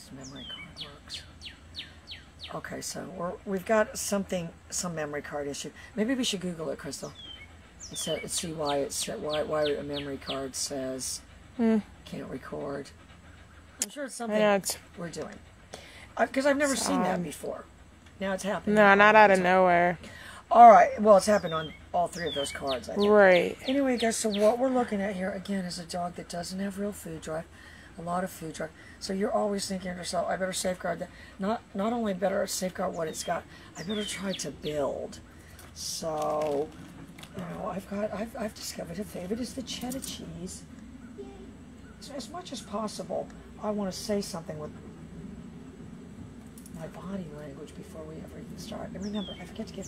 this memory card works. Okay, so we're, we've got something, some memory card issue. Maybe we should Google it, Crystal. And se- see why it said why why a memory card says can't record. I'm sure it's something know it's we're doing. Because I've never seen that Um, before. Now it's happening. no, not out of nowhere. All right. Well, it's happened on all three of those cards. I think. Right. Anyway, guys, so what we're looking at here again is a dog that doesn't have real food drive, a lot of food truck. So you're always thinking to yourself, I better safeguard that. Not not only better safeguard what it's got, I better try to build. So, you know, I've got I've I've discovered a favorite is the cheddar cheese. So as much as possible, I want to say something with my body language before we ever even start. And remember, I forget to get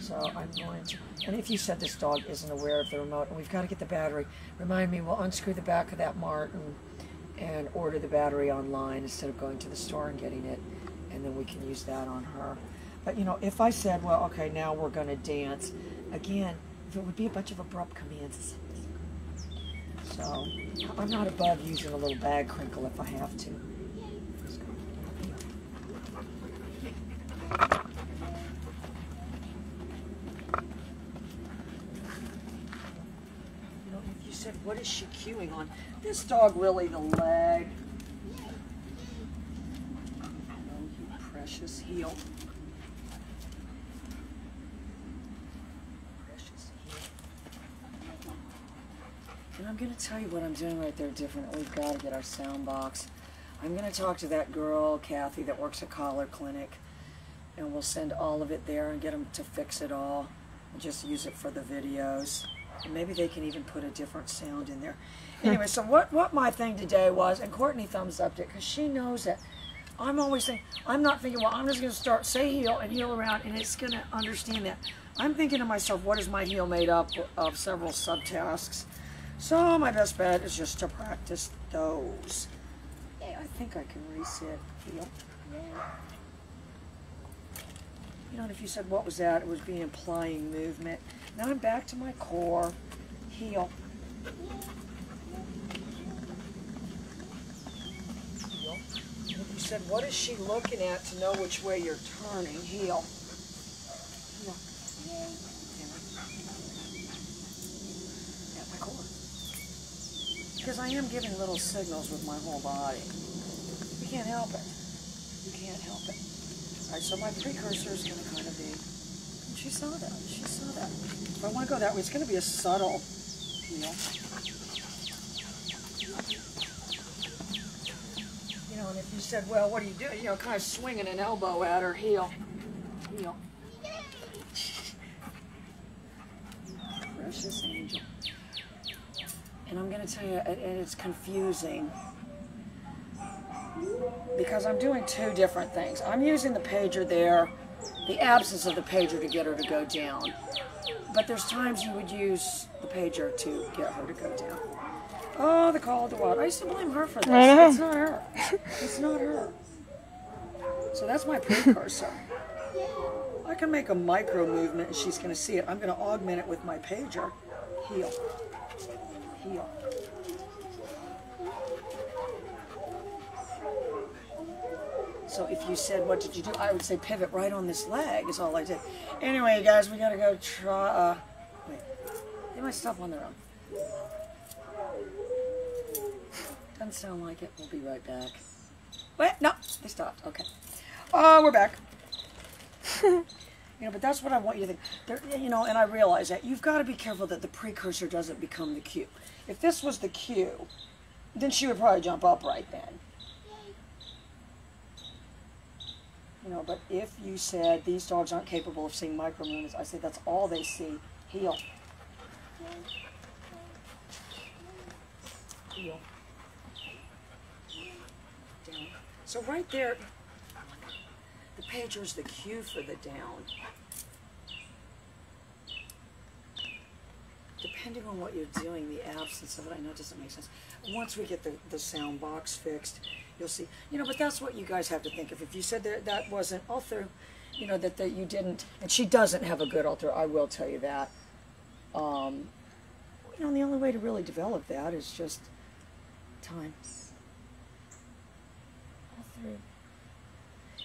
so I'm going to, and if you said this dog isn't aware of the remote, and we've got to get the battery, remind me, we'll unscrew the back of that Martin and order the battery online instead of going to the store and getting it, and then we can use that on her. But you know, if I said, well, okay, now we're going to dance, again, if it would be a bunch of abrupt commands. So I'm not above using a little bag crinkle if I have to. You said, what is she queuing on? This dog really the leg. Oh, you precious heel. Precious heel. And I'm going to tell you what I'm doing right there different. We've got to get our sound box. I'm going to talk to that girl, Kathy, that works at Collar Clinic, and we'll send all of it there and get them to fix it all and just use it for the videos. And maybe they can even put a different sound in there. Hmm. Anyway, so what, what my thing today was, and Courtney thumbs upped it because she knows it. I'm always thinking, I'm not thinking, well, I'm just going to start, say heel and heel around, and it's going to understand that. I'm thinking to myself, what is my heel made up of several subtasks? So my best bet is just to practice those. Yeah, I think I can reset heel. You know, if you said, what was that? It would be implying movement. Now I'm back to my core, heel. If you said, what is she looking at to know which way you're turning? Heel. Heel. At my core. Because I am giving little signals with my whole body. You can't help it. You can't help it. All right, so my precursor is going to kind of be, and she saw that, she saw that. If I want to go that way, it's going to be a subtle heel. You know, and if you said, well, what do you do? You know, kind of swinging an elbow at her heel. Heel. Precious angel. And I'm going to tell you, it, it's confusing because I'm doing two different things. I'm using the pager there, the absence of the pager to get her to go down. But there's times you would use the pager to get her to go down. Oh, the call of the wild. I used to blame her for this. I know. It's not her. It's not her. So that's my precursor. I can make a micro movement and she's going to see it. I'm going to augment it with my pager. Heel. Heel. So if you said, what did you do? I would say pivot right on this leg is all I did. Anyway, guys, we got to go try, uh, wait. They might stop on their own. Doesn't sound like it. We'll be right back. Wait, no, they stopped. Okay. Oh, we're back. you know, but that's what I want you to think. There, you know, and I realize that you've got to be careful that the precursor doesn't become the cue. If this was the cue, then she would probably jump up right then. You know, but if you said these dogs aren't capable of seeing micro movements, I say that's all they see. Heel. Heel. Down. So right there, the pager is the cue for the down. Depending on what you're doing, the absence of it, I know it doesn't make sense. Once we get the, the sound box fixed, you'll see. You know, but that's what you guys have to think of. If you said that that wasn't through, you know, that, that you didn't, and she doesn't have a good alter, I will tell you that. Um, you know, and the only way to really develop that is just time.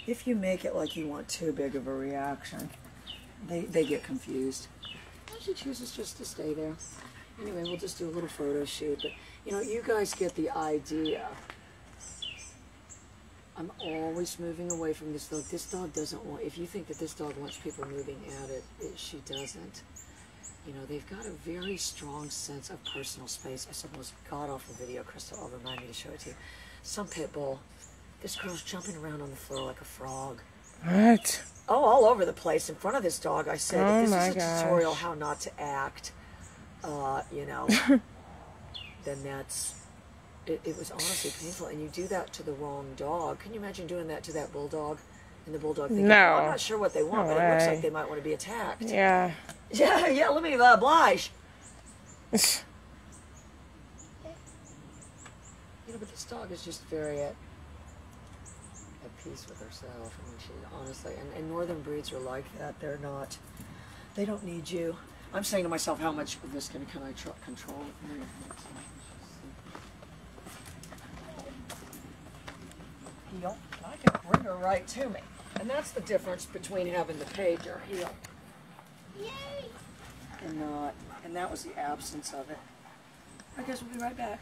If you make it like you want too big of a reaction, they, they get confused. She chooses just to stay there. Anyway, we'll just do a little photo shoot. But, you know, you guys get the idea. I'm always moving away from this dog. This dog doesn't want, if you think that this dog wants people moving at it, it she doesn't. You know, they've got a very strong sense of personal space. I the most god awful video, Crystal. I'll remind me to show it to you. Some pit bull. This girl's jumping around on the floor like a frog. What? Oh, all over the place in front of this dog. I said, Oh this is a gosh. tutorial how not to act, uh, you know, then that's. It, it was honestly painful, and you do that to the wrong dog. Can you imagine doing that to that bulldog? And the bulldog thinking, No. "Well, I'm not sure what they want, No but it looks like they might want to be attacked. Yeah. Yeah, yeah, let me uh, oblige. You know, but this dog is just very at, at peace with herself. I mean, she honestly, and, and northern breeds are like that. They're not, they don't need you. I'm saying to myself, how much of this can, can I tr- control? Heel. I can bring her right to me. And that's the difference between having the page or heel and not. And that was the absence of it. I guess we'll be right back.